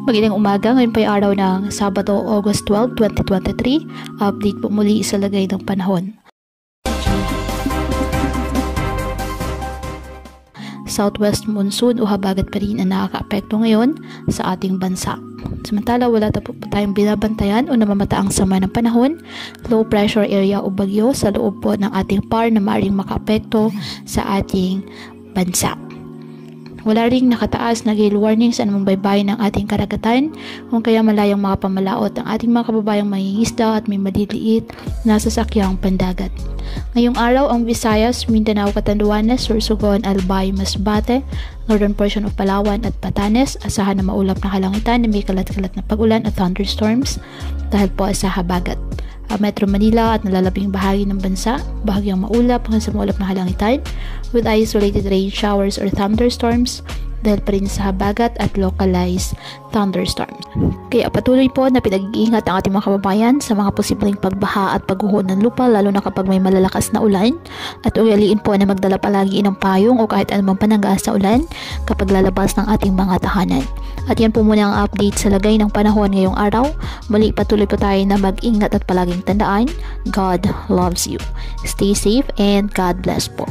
Magandang umaga, ngayon pa yung araw ng Sabado, August 12, 2023. Update po muli sa lagay ng panahon. Southwest monsoon o habagat pa rin ang nakakaapekto ngayon sa ating bansa. Samantala, wala po tayong binabantayan o namamataang sama ng panahon, low pressure area o bagyo sa loob po ng ating par na maaaring makaapekto sa ating bansa. Wala ring nakataas na gale warning sa anumang baybayin ng ating karagatan kung kaya malayang makapamalaot ang ating mga kababayang mangingisda at may maliliit na sasakyang pandagat. Ngayong araw ang Visayas, Mindanao, Catanduanes, Sorsogon, Albay, Masbate, northern portion of Palawan at Batanes, asahan na maulap na kalangitan na may kalat-kalat na pagulan at thunderstorms dahil po sa habagat uh, Metro Manila at nalalabing bahagi ng bansa, bahagyang maulap hanggang sa maulap na halangitan with isolated rain showers or thunderstorms dahil pa rin sa habagat at localized thunderstorms. Kaya patuloy po na pinag-iingat ang ating mga kababayan sa mga posibleng pagbaha at pagguho ng lupa lalo na kapag may malalakas na ulan at ugaliin po na magdala palagi ng payong o kahit anumang pananggaas sa ulan kapag lalabas ng ating mga tahanan. At yan po muna ang update sa lagay ng panahon ngayong araw. Muli patuloy po tayo na mag-ingat at palaging tandaan, God loves you. Stay safe and God bless po.